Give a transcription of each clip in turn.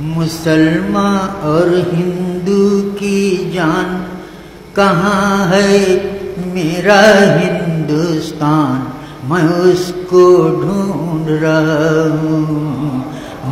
मुसलमान और हिंदू की जान कहाँ है? मेरा हिंदुस्तान मैं उसको ढूंढ रहा हूँ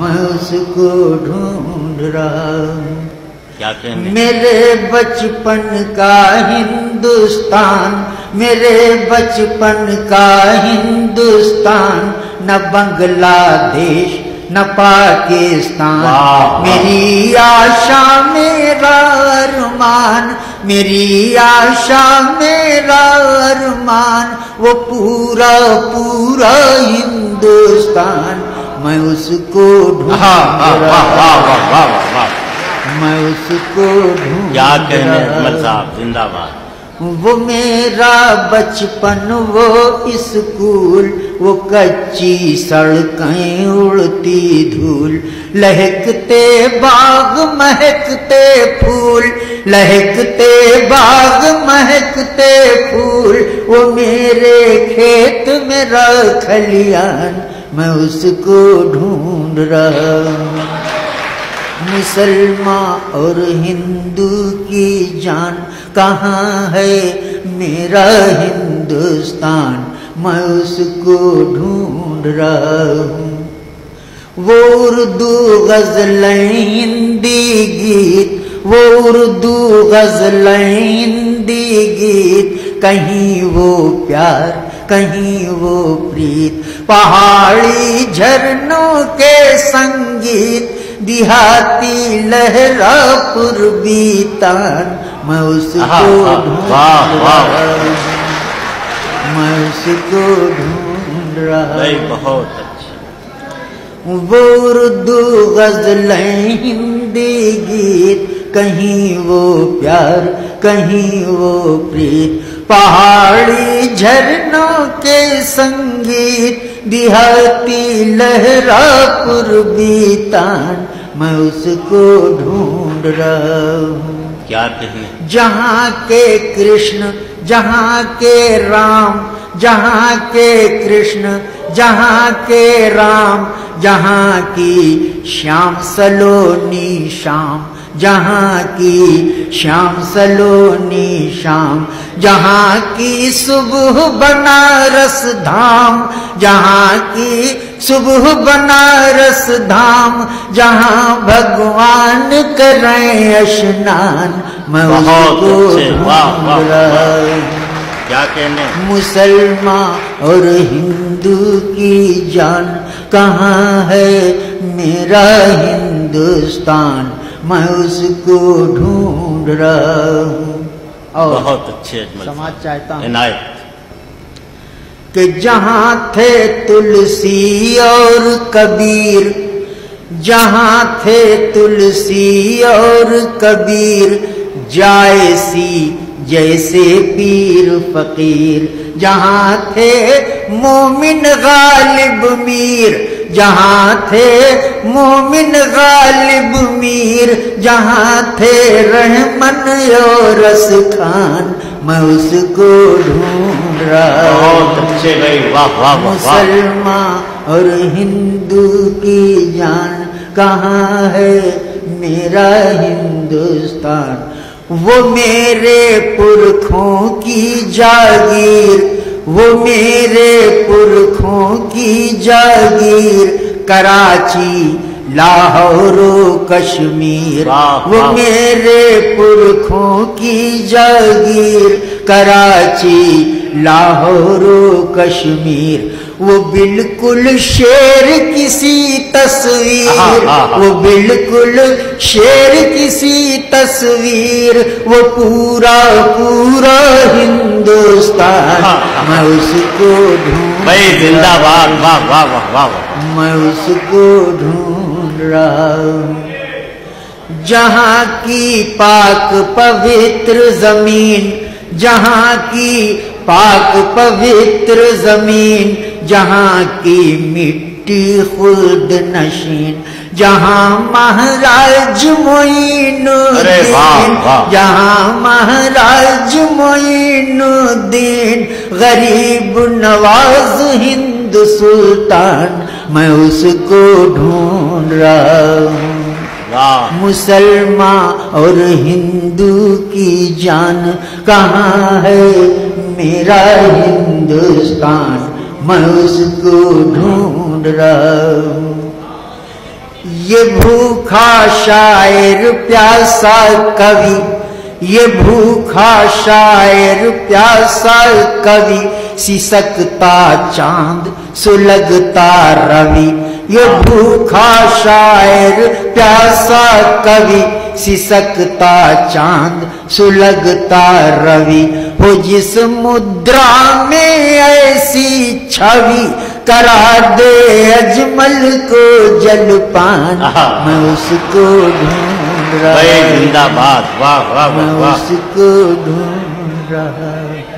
मैं उसको ढूंढ रहा हूँ। मेरे बचपन का हिंदुस्तान मेरे बचपन का हिंदुस्तान न बांग्लादेश न पाकिस्तान। मेरी आशा मेरा अरमान मेरी आशा मेरा अरमान वो पूरा पूरा हिंदुस्तान। मैं उसको ढूंढ हाँ, वाह। मैं उसको ढूंढ क्या कहने साहब जिंदाबाद। वो मेरा बचपन, वो स्कूल, वो कच्ची सड़कें उड़ती धूल। लहकते बाग, महकते फूल। लहकते बाग, महकते फूल। वो मेरे खेत मेरा खलियान मैं उसको ढूंढ रहा मुसलमान और हिंदू की जान कहाँ है? मेरा हिंदुस्तान, मैं उसको ढूंढ रहा हूँ। वो उर्दू गजलें हिंदी गीत, वो उर्दू गजलें हिंदी गीत। कहीं वो प्यार, कहीं वो प्रीत, पहाड़ी झरनों के संगीत। दिहाती लहरा पूर्वी तान मैं उसको वाह, वाह, मैं उसको ढूंढ रहा। बहुत अच्छे। वो उर्दू गजलें हिंदी गीत कहीं वो प्यार कहीं वो प्रीत। पहाड़ी झरनों के संगीत दिहाती लहरा पूर्वी तान मैं उसको ढूंढ रहा हूँ। क्या कहने जहाँ के कृष्ण जहाँ के राम जहाँ के कृष्ण जहाँ के राम जहाँ की श्याम सलोनी श्याम जहाँ की श्याम सलोनी श्याम जहाँ की सुबह बनारस धाम जहाँ की सुबह बनारस धाम जहाँ भगवान करें स्नान। क्या कहने? मुसलमान और हिंदू की जान कहाँ है मेरा हिंदुस्तान? मैं उसको ढूंढ रहा हूँ। और बहुत अच्छे समाज चाहता हूँ। इनायत कि जहाँ थे तुलसी और कबीर जहाँ थे तुलसी और कबीर जायसी जैसे पीर फकीर जहाँ थे मोमिन गालिब मीर जहाँ थे मोमिन गालिब मीर जहाँ थे रहमन और रस खान मैं उसको ढूंढ रहा बहुत हूँ अच्छे भाई वाह वाह वाह वाह। मुसलमान और हिंदू की जान कहाँ है मेरा हिंदुस्तान? वो मेरे पुरखों की जागीर वो मेरे पुरखों की जागीर कराची लाहौर कश्मीर। वो मेरे पुरखों की जागीर कराची लाहौर कश्मीर। वो बिल्कुल शेर किसी तस्वीर हाँ, हाँ, हाँ। वो बिल्कुल शेर किसी तस्वीर वो पूरा पूरा हिंदुस्तान। मैं उसको ढूंढ भाई जिंदाबाद। वाह वाह वाह वाह वाह। मैं उसको ढूंढ रहा हूँ। जहाँ की पाक पवित्र ज़मीन जहाँ की पाक पवित्र ज़मीन जहाँ की मिट्टी खुद नशीन जहाँ महाराज मोइनुद्दीन जहाँ महाराज मोइनुद्दीन गरीब नवाज़ हिंद सुल्तान मैं उसको ढूंढ रहा हूँ। मुसलमान और हिंदू की जान कहाँ है? मेरा हिंदुस्तान। मैं उसको ढूंढ रहा ये भूखा शायर प्यासा कवि, ये भूखा शायर प्यासा कवि, सिसकता चाँद, सुलगता रवि। ये भूखा शायर प्यासा कवि, सिसकता चाँद, सुलगता रवि। हो जिस मुद्रा में ऐसी छवि करा दे अजमल को जल पान मैं उसको ढूंढ रहा जिंदाबाद। वाह वाह मैं वाह। वाह उसको ढूंढ रहा